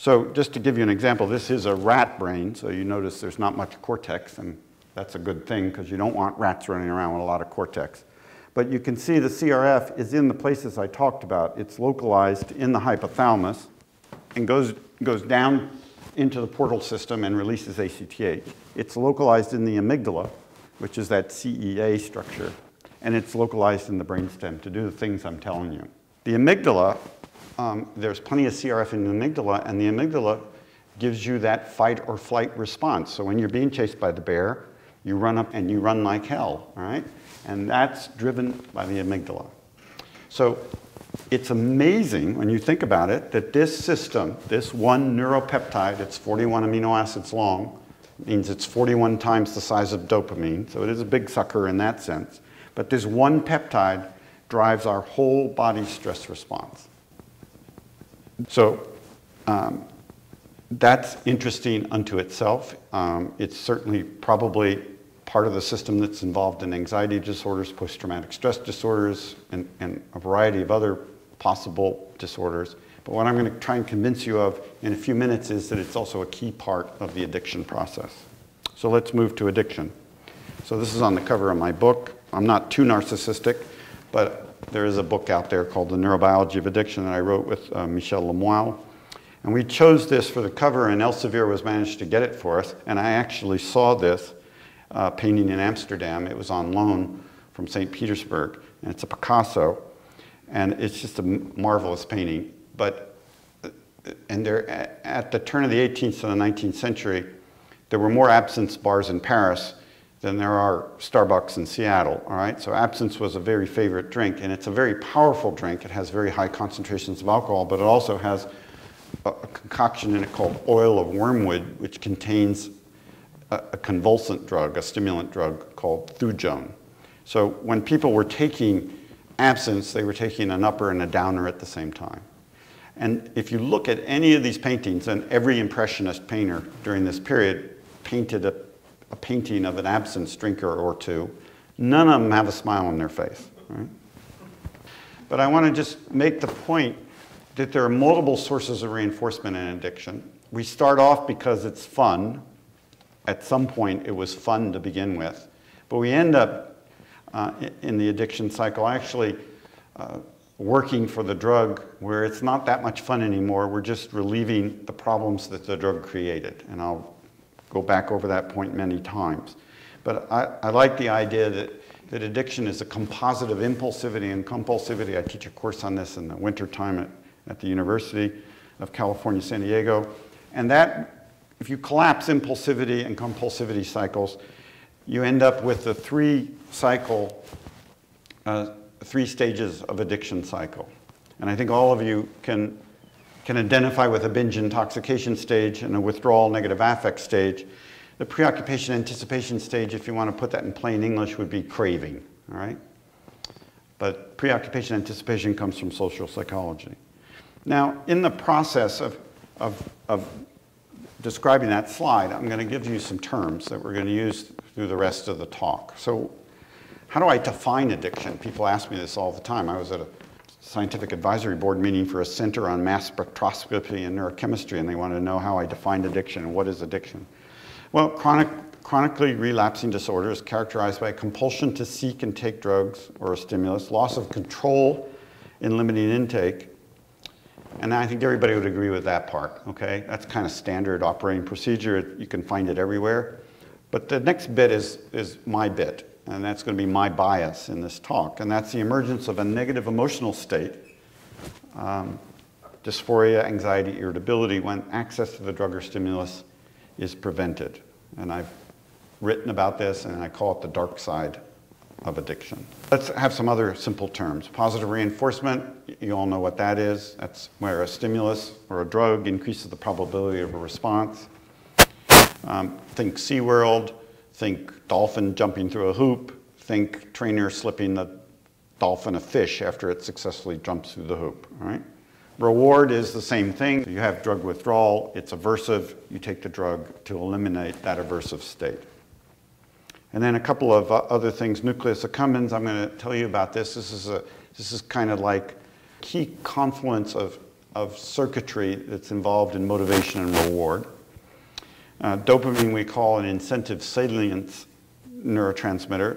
So just to give you an example, this is a rat brain, so you notice there's not much cortex, and that's a good thing because you don't want rats running around with a lot of cortex. But you can see the CRF is in the places I talked about. It's localized in the hypothalamus and goes, goes down into the portal system and releases ACTH. It's localized in the amygdala, which is that CEA structure, and it's localized in the brainstem to do the things I'm telling you. The amygdala, um, there's plenty of CRF in the amygdala, and the amygdala gives you that fight or flight response. So when you're being chased by the bear, you run up and you run like hell, all right? and that's driven by the amygdala. So it's amazing when you think about it that this system, this one neuropeptide, it's 41 amino acids long, means it's 41 times the size of dopamine, so it is a big sucker in that sense. But this one peptide drives our whole body stress response. So um, that's interesting unto itself. Um, it's certainly probably part of the system that's involved in anxiety disorders, post-traumatic stress disorders, and, and a variety of other possible disorders. But what I'm going to try and convince you of in a few minutes is that it's also a key part of the addiction process. So let's move to addiction. So this is on the cover of my book. I'm not too narcissistic, but there is a book out there called The Neurobiology of Addiction that I wrote with uh, Michel Le Moal. And we chose this for the cover, and Elsevier was managed to get it for us. And I actually saw this uh, painting in Amsterdam. It was on loan from St. Petersburg, and it's a Picasso, and it's just a marvelous painting. But uh, and there, at the turn of the 18th to the 19th century, there were more absinthe bars in Paris than there are Starbucks in Seattle, all right? So absinthe was a very favorite drink, and it's a very powerful drink. It has very high concentrations of alcohol, but it also has a, concoction in it called oil of wormwood, which contains a, a convulsant drug, a stimulant drug called thujone. So when people were taking absinthe, they were taking an upper and a downer at the same time. And if you look at any of these paintings, and every impressionist painter during this period painted a, a painting of an absinthe drinker or two, none of them have a smile on their face. Right? But I want to just make the point that there are multiple sources of reinforcement in addiction. We start off because it's fun, at some point it was fun to begin with. But we end up uh, in the addiction cycle actually uh, working for the drug where it's not that much fun anymore. We're just relieving the problems that the drug created. And I'll go back over that point many times. But I, I like the idea that, that addiction is a composite of impulsivity and compulsivity. I teach a course on this in the wintertime at, at the University of California, San Diego. And that if you collapse impulsivity and compulsivity cycles, you end up with the three cycle, uh, three stages of addiction cycle. And I think all of you can, can identify with a binge intoxication stage and a withdrawal negative affect stage. The preoccupation anticipation stage, if you want to put that in plain English, would be craving, all right? But preoccupation anticipation comes from social psychology. Now, in the process of, of, of describing that slide, I'm going to give you some terms that we're going to use through the rest of the talk. So how do I define addiction? People ask me this all the time. I was at a scientific advisory board meeting for a center on mass spectroscopy and neurochemistry, and they wanted to know how I defined addiction and what is addiction. Well, chronic, chronically relapsing disorder is characterized by a compulsion to seek and take drugs or a stimulus, loss of control in limiting intake, and I think everybody would agree with that part, okay? That's kind of standard operating procedure. You can find it everywhere. But the next bit is, is my bit, and that's going to be my bias in this talk, and that's the emergence of a negative emotional state, um, dysphoria, anxiety, irritability, when access to the drug or stimulus is prevented. And I've written about this, and I call it the dark side of addiction. Let's have some other simple terms. Positive reinforcement, you all know what that is. That's where a stimulus or a drug increases the probability of a response. Um, think SeaWorld, think dolphin jumping through a hoop, think trainer slipping the dolphin a fish after it successfully jumps through the hoop, right? Reward is the same thing. You have drug withdrawal, it's aversive, you take the drug to eliminate that aversive state. And then a couple of uh, other things, nucleus accumbens, I'm going to tell you about this. This is, a, this is kind of like key confluence of of circuitry that's involved in motivation and reward. Uh, dopamine we call an incentive salience neurotransmitter.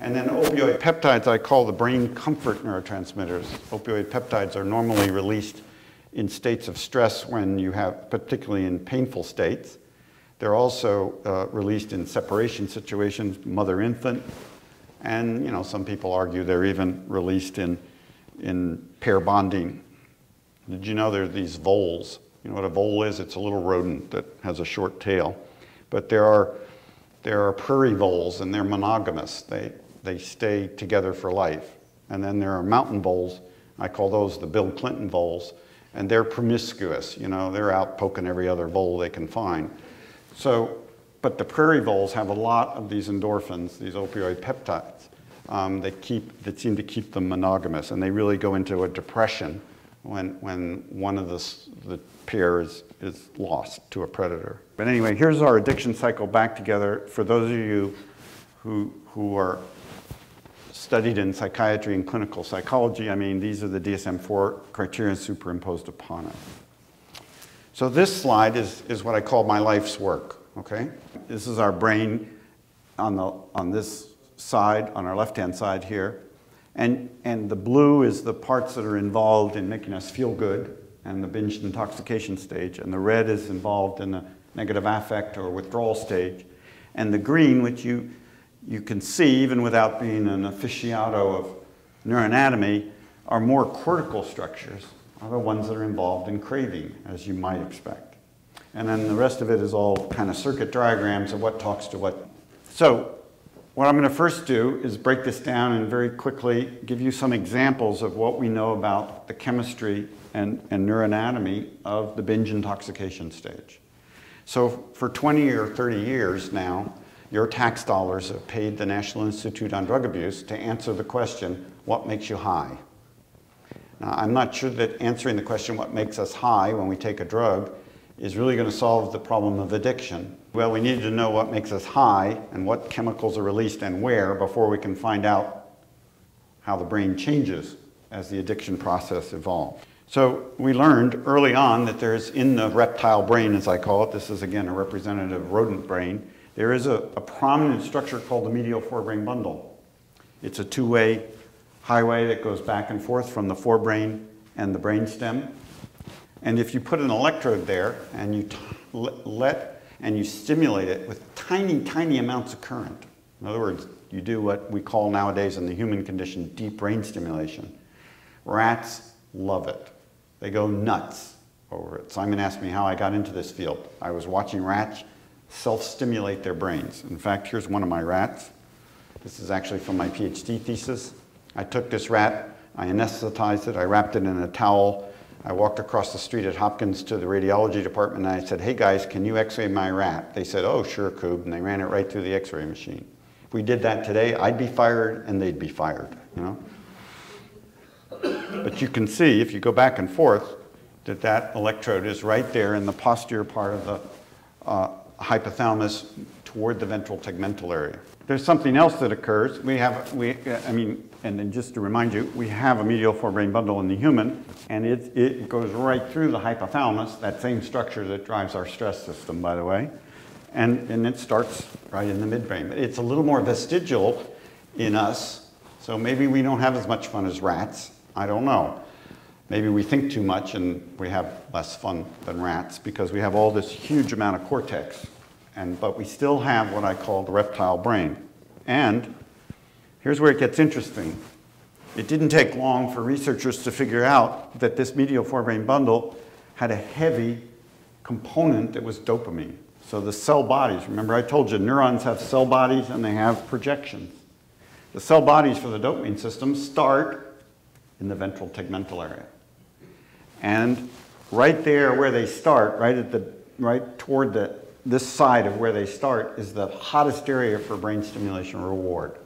And then opioid peptides I call the brain comfort neurotransmitters. Opioid peptides are normally released in states of stress when you have, particularly in painful states. They're also uh, released in separation situations, mother-infant, and you know, some people argue they're even released in, in pair bonding. Did you know there are these voles? You know what a vole is? It's a little rodent that has a short tail. But there are, there are prairie voles, and they're monogamous. They, they stay together for life. And then there are mountain voles. I call those the Bill Clinton voles. And they're promiscuous. You know, they're out poking every other vole they can find. So, but the prairie voles have a lot of these endorphins, these opioid peptides, um, that, keep, that seem to keep them monogamous. And they really go into a depression when, when one of the, the pair is, is lost to a predator. But anyway, here's our addiction cycle back together. For those of you who, who are studied in psychiatry and clinical psychology, I mean, these are the DSM-4 criteria superimposed upon it. So this slide is, is what I call my life's work, okay? This is our brain on, the, on this side, on our left-hand side here. And, and the blue is the parts that are involved in making us feel good and the binge intoxication stage. And the red is involved in the negative affect or withdrawal stage. And the green, which you, you can see even without being an aficionado of neuroanatomy, are more cortical structures are the ones that are involved in craving, as you might expect. And then the rest of it is all kind of circuit diagrams of what talks to what. So what I'm going to first do is break this down and very quickly give you some examples of what we know about the chemistry and, and neuroanatomy of the binge intoxication stage. So for 20 or 30 years now, your tax dollars have paid the National Institute on Drug Abuse to answer the question, what makes you high? Now, I'm not sure that answering the question, what makes us high when we take a drug, is really going to solve the problem of addiction. Well, we need to know what makes us high and what chemicals are released and where before we can find out how the brain changes as the addiction process evolves. So we learned early on that there's in the reptile brain, as I call it, this is again a representative rodent brain, there is a, a prominent structure called the medial forebrain bundle. It's a two-way highway that goes back and forth from the forebrain and the brainstem. And if you put an electrode there and you let and you stimulate it with tiny, tiny amounts of current, in other words, you do what we call nowadays in the human condition deep brain stimulation. Rats love it. They go nuts over it. Simon asked me how I got into this field. I was watching rats self-stimulate their brains. In fact, here's one of my rats. This is actually from my PhD thesis. I took this rat, I anesthetized it, I wrapped it in a towel. I walked across the street at Hopkins to the radiology department and I said, hey guys, can you x-ray my rat? They said, oh, sure, Koob, and they ran it right through the x-ray machine. If we did that today, I'd be fired and they'd be fired, you know? But you can see, if you go back and forth, that that electrode is right there in the posterior part of the uh, hypothalamus toward the ventral tegmental area. There's something else that occurs. We have, we, I mean, and then just to remind you, we have a medial forebrain bundle in the human, and it, it goes right through the hypothalamus, that same structure that drives our stress system, by the way, and, and it starts right in the midbrain. It's a little more vestigial in us, so maybe we don't have as much fun as rats. I don't know. Maybe we think too much and we have less fun than rats because we have all this huge amount of cortex, and, but we still have what I call the reptile brain. And Here's where it gets interesting. It didn't take long for researchers to figure out that this medial forebrain bundle had a heavy component that was dopamine. So the cell bodies, remember I told you neurons have cell bodies and they have projections. The cell bodies for the dopamine system start in the ventral tegmental area. And right there where they start, right at the right toward the this side of where they start is the hottest area for brain stimulation reward.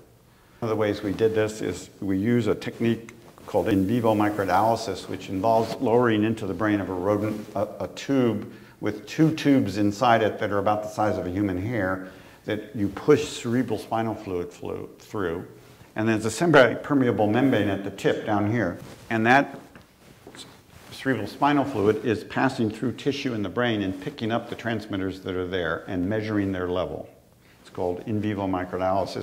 One of the ways we did this is we use a technique called in vivo microdialysis, which involves lowering into the brain of a rodent a, a tube with two tubes inside it that are about the size of a human hair that you push cerebral spinal fluid through. And there's a semi-permeable membrane at the tip down here. And that cerebral spinal fluid is passing through tissue in the brain and picking up the transmitters that are there and measuring their level. It's called in vivo microdialysis.